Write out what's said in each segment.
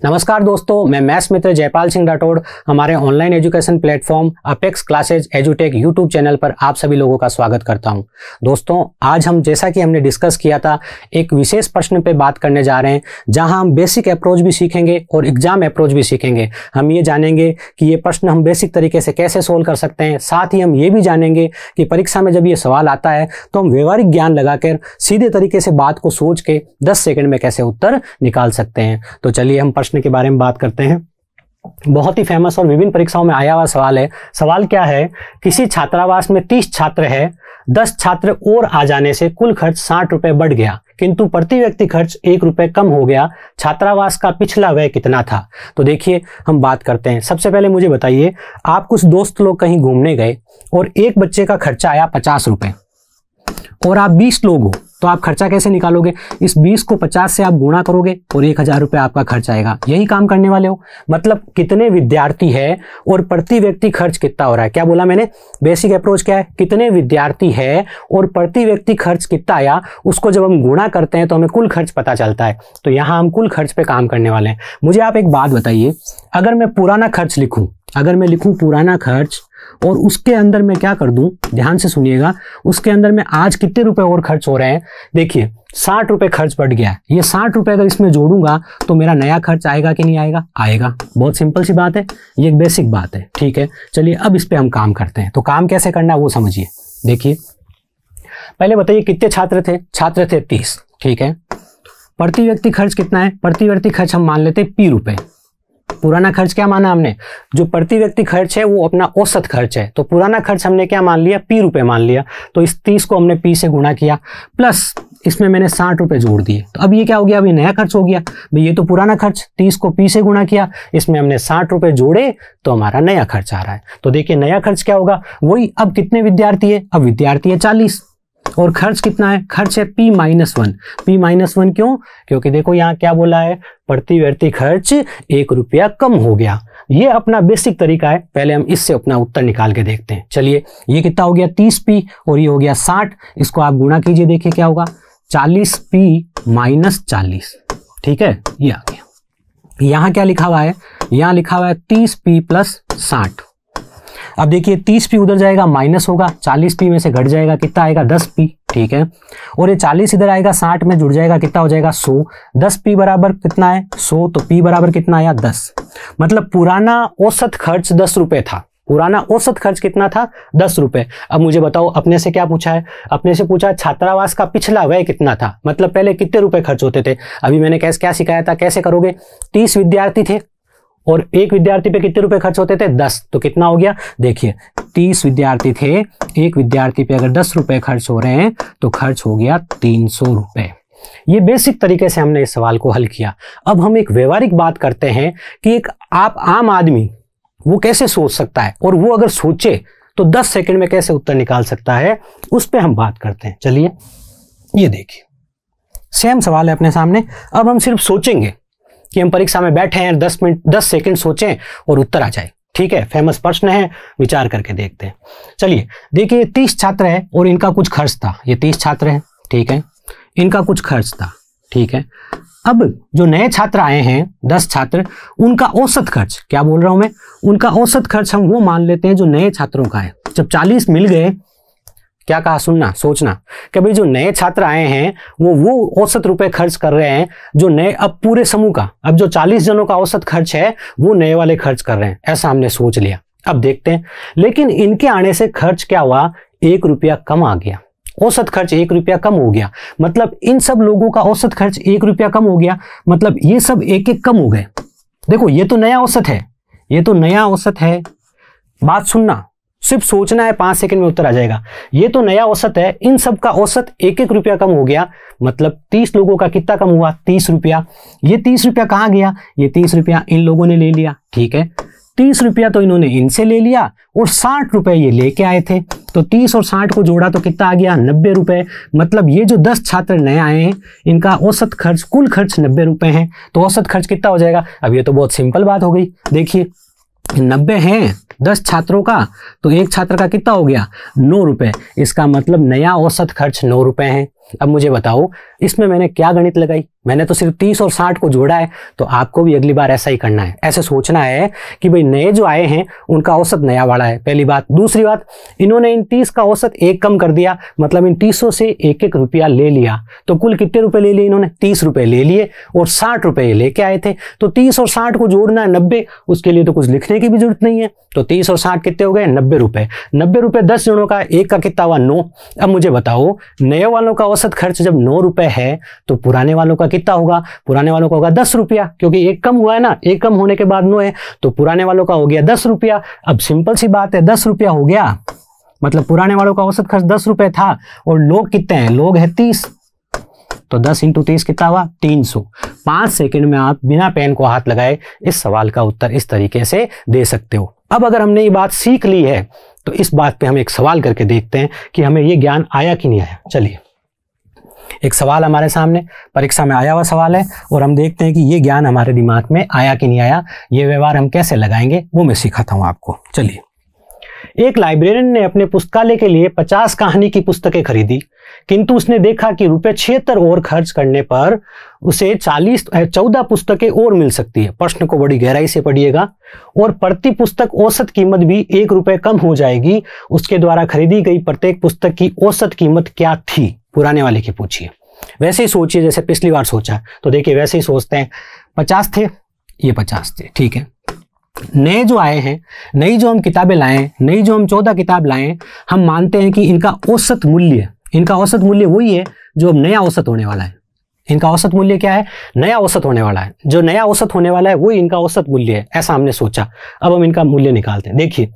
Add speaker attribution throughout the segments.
Speaker 1: नमस्कार दोस्तों, मैं मैथ्स मित्र जयपाल सिंह राठौड़, हमारे online education platform Apex classes एजुटेक YouTube channel पर आप सभी लोगों का स्वागत करता हूँ। दोस्तों, आज हम, जैसा कि हमने डिस्कस किया था, एक विशेष प्रश्न पे बात करने जा रहे हैं, जहाँ हम बेसिक अप्रोच भी सीखेंगे और एग्ज़ाम अप्रोच भी सीखेंगे। हम ये जानेंगे कि ये प्रश्न हम बेसिक तरीके से कैसे सोल्व कर सकते हैं, साथ ही हम ये भी जानेंगे कि परीक्षा में जब ये सवाल आता है तो हम व्यवहारिक ज्ञान लगाकर सीधे तरीके से बात को सोच के दस सेकेंड में कैसे उत्तर निकाल सकते हैं। तो चलिए हम प्रश्न प्रश्न के बारे में बात करते हैं। बहुत ही फ़ेमस और विभिन्न परीक्षाओं में आया हुआ सवाल है। सवाल क्या है? किसी छात्रावास में तीस छात्र है, दस छात्र और आ जाने से कुल खर्च साठ रुपए बढ़ गया, किंतु प्रति व्यक्ति खर्च एक रुपए कम हो गया। छात्रावास का पिछला व्यय कितना था? तो देखिए, हम बात करते हैं। सबसे पहले मुझे बताइए, आप कुछ दोस्त लोग कहीं घूमने गए और एक बच्चे का खर्चा आया पचास रुपए, और आप बीस लोग हो तो आप खर्चा कैसे निकालोगे? इस 20 को 50 से आप गुणा करोगे और एक हज़ार रुपये आपका खर्च आएगा। यही काम करने वाले हो। मतलब कितने विद्यार्थी है और प्रति व्यक्ति खर्च कितना हो रहा है? क्या बोला मैंने? बेसिक अप्रोच क्या है? कितने विद्यार्थी है और प्रति व्यक्ति खर्च कितना आया? उसको जब हम गुणा करते हैं तो हमें कुल खर्च पता चलता है। तो यहाँ हम कुल खर्च पर काम करने वाले हैं। मुझे आप एक बात बताइए। अगर मैं पुराना खर्च लिखूँ, अगर मैं लिखूँ पुराना खर्च और उसके अंदर मैं क्या कर दूँ? ध्यान से सुनिएगा। उसके अंदर में आज कितने रुपए और खर्च हो रहे हैं? देखिए, साठ रुपए खर्च बढ़ गया है। ये साठ रुपए अगर इसमें जोड़ूँगा तो मेरा नया खर्च आएगा कि नहीं आएगा? आएगा। बहुत सिंपल सी बात है। ये एक बेसिक बात है, ठीक है? चलिए, अब इस पर हम काम करते हैं। तो काम कैसे करना है, वो समझिए। देखिए, पहले बताइए कितने छात्र थे? छात्र थे तीस, ठीक है? प्रति व्यक्ति खर्च कितना है? प्रति व्यक्ति खर्च हम मान लेते हैं पी रुपए। पुराना खर्च क्या माना हमने? जो प्रति व्यक्ति खर्च है, वो अपना औसत खर्च है। तो पुराना खर्च हमने क्या मान लिया? पी रुपए मान लिया। तो इस तीस को हमने पी से गुणा किया। प्लस इसमें मैंने साठ रुपए जोड़ दिए। तो अब ये क्या हो गया? अभी नया खर्च हो गया। भाई, ये तो पुराना खर्च। तीस को पी से गुणा किया। इसमें हमने साठ रुपए जोड़े तो हमारा नया खर्च आ रहा है। तो देखिए, नया खर्च क्या होगा? वही अब कितने विद्यार्थी है? अब विद्यार्थी है चालीस। और खर्च कितना है? खर्च है P minus one P minus one क्यों? क्योंकि देखो यहाँ क्या बोला है? प्रति व्यक्ति खर्च एक रुपया कम हो गया। ये अपना बेसिक तरीका है। पहले हम इससे अपना उत्तर निकाल के देखते हैं। चलिए, ये कितना हो गया? तीस पी और ये हो गया साठ। इसको आप गुणा कीजिए, देखिए क्या होगा। चालीस पी माइनस चालीस। ठीक है? ये आ गया। यहाँ क्या लिखा हुआ है? यहाँ लिखा हुआ है तीस पी प्लस साठ। अब देखिए, तीस पी उधर जाएगा, माइनस होगा, चालीस पी में से घट जाएगा, कितना आएगा? दस पी, ठीक है? और ये चालीस इधर आएगा, साठ में जुड़ जाएगा, कितना हो जाएगा? सौ। दस पी बराबर कितना है? सौ तो पी बराबर कितना आया? दस। मतलब पुराना औसत खर्च दस रुपए था। पुराना औसत खर्च कितना था? दस रुपए। अब मुझे बताओ, अपने से क्या पूछा है? अपने से पूछा छात्रावास का पिछला व्यय कितना था? मतलब पहले कितने रुपए खर्च होते थे? अभी मैंने कैसे, क्या सिखाया था? कैसे करोगे? तीस विद्यार्थी थे और एक विद्यार्थी पे कितने रुपए खर्च होते थे? दस। तो कितना हो गया? देखिए, तीस विद्यार्थी थे। एक विद्यार्थी पे अगर दस रुपए खर्च हो रहे हैं तो खर्च हो गया तीन सौ रुपए। ये बेसिक तरीके से हमने इस सवाल को हल किया। अब हम एक व्यवहारिक बात करते हैं कि एक आप आम आदमी, वो कैसे सोच सकता है? और वो अगर सोचे तो 10 सेकंड में कैसे उत्तर निकाल सकता है? उस पर हम बात करते हैं। चलिए, ये देखिए। सेम सवाल है अपने सामने। अब हम सिर्फ़ सोचेंगे। कि हम परीक्षा में बैठे हैं, दस मिनट, दस सेकेंड सोचें और उत्तर आ जाए। ठीक है फ़ेमस प्रश्न है, विचार करके देखते हैं। चलिए, देखिए तीस छात्र है और इनका कुछ खर्च था। ये तीस छात्र हैं, ठीक है? इनका कुछ खर्च था, ठीक है? अब जो नए छात्र आए हैं, दस छात्र, उनका औसत खर्च, क्या बोल रहा हूँ मैं? उनका औसत खर्च हम वो मान लेते हैं जो नए छात्रों का है। जब चालीस मिल गए क्या कहा? सुनना, सोचना कि भाई जो नए छात्र आए हैं, वो वो औसत रुपए खर्च कर रहे हैं जो नए, अब पूरे समूह का, अब जो 40 जनों का औसत खर्च है, वो नए वाले खर्च कर रहे हैं। ऐसा हमने सोच लिया। अब देखते हैं। लेकिन इनके आने से खर्च क्या हुआ? एक रुपया कम आ गया। औसत खर्च एक रुपया कम हो गया। मतलब इन सब लोगों का औसत खर्च एक रुपया कम हो गया। मतलब ये सब एक एक कम हो गए। देखो, ये तो नया औसत है। ये तो नया औसत है। बात सुनना। सिर्फ़ सोचना है, पाँच सेकंड में उत्तर आ जाएगा। ये तो नया औसत है, इन सब का औसत एक एक रुपया कम हो गया। मतलब तीस लोगों का कितना कम हुआ? तीस रुपया। ये तीस रुपया कहाँ गया? ये तीस रुपया इन लोगों ने ले लिया, ठीक है? तीस रुपया तो इन्होंने इनसे ले लिया और साठ रुपए ये लेके आए थे। तो तीस और साठ को जोड़ा तो कितना आ गया? नब्बे रुपए। मतलब ये जो दस छात्र नए आए हैं, इनका औसत खर्च, कुल खर्च नब्बे रुपए है। तो औसत खर्च कितना हो जाएगा? अब ये तो बहुत सिंपल बात हो गई। देखिए, नब्बे हैं दस छात्रों का तो एक छात्र का कितना हो गया? नौ रुपए। इसका मतलब नया औसत खर्च नौ रुपए है। अब मुझे बताओ, इसमें मैंने क्या गणित लगाई? मैंने तो सिर्फ़ तीस और साठ को जोड़ा है तो आपको भी अगली बार ऐसा ही करना है। ऐसे सोचना है कि भाई नए जो आए हैं, उनका औसत नया वाला है, पहली बात। दूसरी बात, इन्होंने इन तीस का औसत एक कम कर दिया मतलब इन तीसों से एक एक रुपया ले लिया। तो कुल कितने रुपए ले लिए इन्होंने? तीस रुपए ले लिए और साठ रुपए लेके आए थे। तो तीस और साठ को जोड़ना है नब्बे, उसके लिए तो कुछ लिखने की भी ज़रूरत नहीं है। तो तीस और साठ कितने हो गए? नब्बे रुपए। नब्बे रुपए दस जनों का, एक का कितना हुआ? नौ। अब मुझे बताओ, नए वालों का औसत खर्च जब नौ रुपए है तो पुराने वालों का कितना होगा? पुराने वालों का होगा दस रुपया, क्योंकि एक कम हुआ है ना, एक कम होने के बाद नो है तो पुराने वालों का हो गया दस रुपया। अब सिंपल सी बात है, दस रुपया हो गया। मतलब पुराने वालों का औसत खर्च दस रुपए था, और लोग कितने हैं? लोग है तीस। तो दस इंटू तीस कितना हुआ? तीन सौ। पाँच सेकेंड में आप बिना पेन को हाथ लगाए इस सवाल का उत्तर इस तरीके से दे सकते हो। अब अगर हमने ये बात सीख ली है तो इस बात पे हम एक सवाल करके देखते हैं कि हमें ये ज्ञान आया कि नहीं आया। चलिए। एक सवाल हमारे सामने, परीक्षा में आया हुआ सवाल है और हम देखते हैं कि ये ज्ञान हमारे दिमाग में आया कि नहीं आया, ये व्यवहार हम कैसे लगाएँगे, वो मैं सिखाता हूँ आपको। चलिए। एक लाइब्रेरियन ने अपने पुस्तकालय के लिए 50 कहानी की पुस्तकें खरीदी, किंतु उसने देखा कि रुपये छिहत्तर और खर्च करने पर उसे 40 चौदह पुस्तकें और मिल सकती है। प्रश्न को बड़ी गहराई से पढ़िएगा। और प्रति पुस्तक औसत कीमत भी एक रुपए कम हो जाएगी। उसके द्वारा खरीदी गई प्रत्येक पुस्तक की औसत कीमत क्या थी? पुराने वाले की पूछिए। वैसे ही सोचिए, जैसे पिछली बार सोचा। तो देखिए, वैसे ही सोचते हैं। पचास थे? ये पचास थे, ठीक है। नए जो आए हैं, नई जो हम किताबें लाए, नई जो हम चौदह किताब लाए, हम मानते हैं कि इनका औसत मूल्य, इनका औसत मूल्य वही है जो अब नया औसत होने वाला है। इनका औसत मूल्य क्या है? नया औसत होने वाला है। जो नया औसत होने वाला है, वही इनका औसत मूल्य है, ऐसा हमने सोचा। अब हम इनका मूल्य निकालते हैं। देखिए,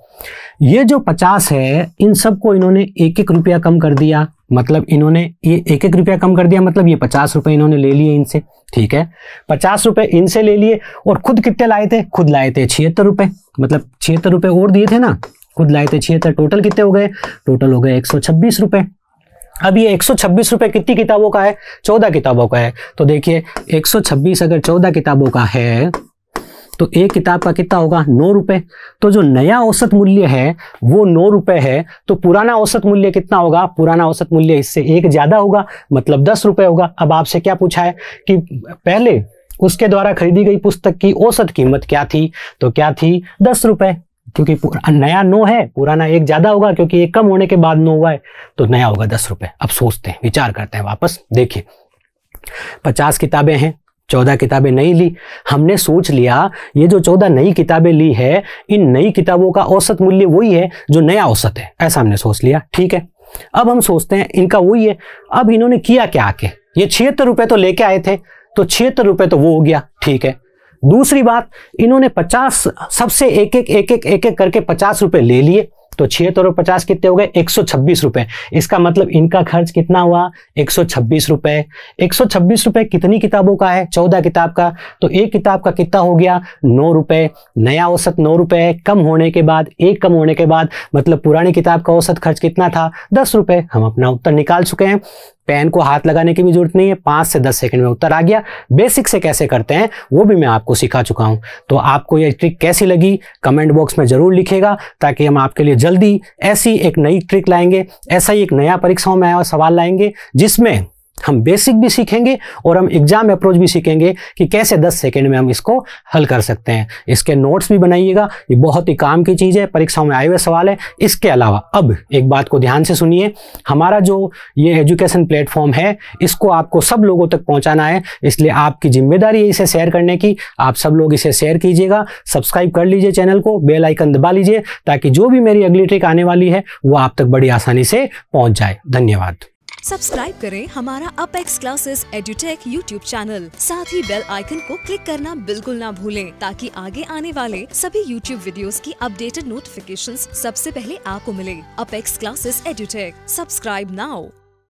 Speaker 1: ये जो पचास है, इन सबको इन्होंने एक एक रुपया कम कर दिया। मतलब इन्होंने ये एक एक रुपया कम कर दिया मतलब ये पचास रुपये इन्होंने ले लिए इनसे। ठीक है? पचास रुपए इनसे ले लिए और खुद कितने लाए थे? खुद लाए थे छिहत्तर रुपए। मतलब छिहत्तर रुपए और दिए थे ना? खुद लाए थे छिहत्तर। टोटल कितने हो गए? टोटल हो गए एक सौ छब्बीस रुपए। अब ये एक सौ छब्बीस रुपए कितनी किताबों का है? चौदह किताबों का है। तो देखिए, एक सौ छब्बीस अगर चौदह किताबों का है तो एक किताब का कितना होगा? नौ रुपए। तो जो नया औसत मूल्य है, वो नौ रुपए है। तो पुराना औसत मूल्य कितना होगा? पुराना औसत मूल्य इससे एक ज़्यादा होगा मतलब दस रुपए होगा। अब आपसे क्या पूछा है कि पहले उसके द्वारा खरीदी गई पुस्तक की औसत कीमत क्या थी? तो क्या थी? दस रुपए। क्योंकि नया नो है, पुराना एक ज़्यादा होगा, क्योंकि एक कम होने के बाद नो हुआ है तो नया होगा दस रुपए। अब सोचते हैं, विचार करते हैं वापस। देखिए, पचास किताबें हैं चौदह किताबें नहीं ली, हमने सोच लिया, ये जो चौदह नई किताबें ली है, इन नई किताबों का औसत मूल्य वही है जो नया औसत है। ऐसा हमने सोच लिया, ठीक है? अब हम सोचते हैं, इनका वही है। अब इन्होंने किया क्या आके ये छिहत्तर रुपए तो लेके आए थे तो छिहत्तर रुपए तो वो हो गया, ठीक है? दूसरी बात, इन्होंने पचास, सबसे एक एक एक एक एक करके पचास रुपए ले लिए। तो छिहत्तर और पचास कितने हो गए? एक सौ छब्बीस रुपए। इसका मतलब इनका खर्च कितना हुआ? एक सौ छब्बीस रुपए। एक सौ छब्बीस रुपए कितनी किताबों का है? चौदह किताब का। तो एक किताब का कितना हो गया? नौ रुपए। नया औसत नौ रुपए है। कम होने के बाद, एक कम होने के बाद मतलब पुरानी किताब का औसत खर्च कितना था? दस रुपए। हम अपना उत्तर निकाल चुके हैं। पेन को हाथ लगाने की भी ज़रूरत नहीं है, पाँच से दस सेकंड में उत्तर आ गया। बेसिक से कैसे करते हैं, वो भी मैं आपको सिखा चुका हूँ। तो आपको ये ट्रिक कैसी लगी, कमेंट बॉक्स में ज़रूर लिखेगा, ताकि हम आपके लिए जल्दी ऐसी एक नई ट्रिक लाएँगे, ऐसा ही एक नया परीक्षाओं में सवाल लाएँगे, जिसमें हम बेसिक भी सीखेंगे और हम एग्ज़ाम अप्रोच भी सीखेंगे कि कैसे 10 सेकंड में हम इसको हल कर सकते हैं। इसके नोट्स भी बनाइएगा। ये बहुत ही काम की चीज़ है। परीक्षाओं में आए हुए सवाल है। इसके अलावा अब एक बात को ध्यान से सुनिए। हमारा जो ये एजुकेशन प्लेटफॉर्म है, इसको आपको सब लोगों तक पहुंचाना है। इसलिए आपकी ज़िम्मेदारी है इसे शेयर करने की। आप सब लोग इसे शेयर कीजिएगा। सब्सक्राइब कर लीजिए चैनल को। बेल आइकन दबा लीजिए ताकि जो भी मेरी अगली ट्रिक आने वाली है, वो आप तक बड़ी आसानी से पहुँच जाए। धन्यवाद।
Speaker 2: सब्सक्राइब करें हमारा Apex classes Edutech YouTube channel साथ ही बेल आइकन को क्लिक करना बिल्कुल ना भूलें, ताकि आगे आने वाले सभी यूट्यूब वीडियोस की अपडेटेड नोटिफिकेशंस सबसे पहले आपको मिले। Apex classes Edutech subscribe now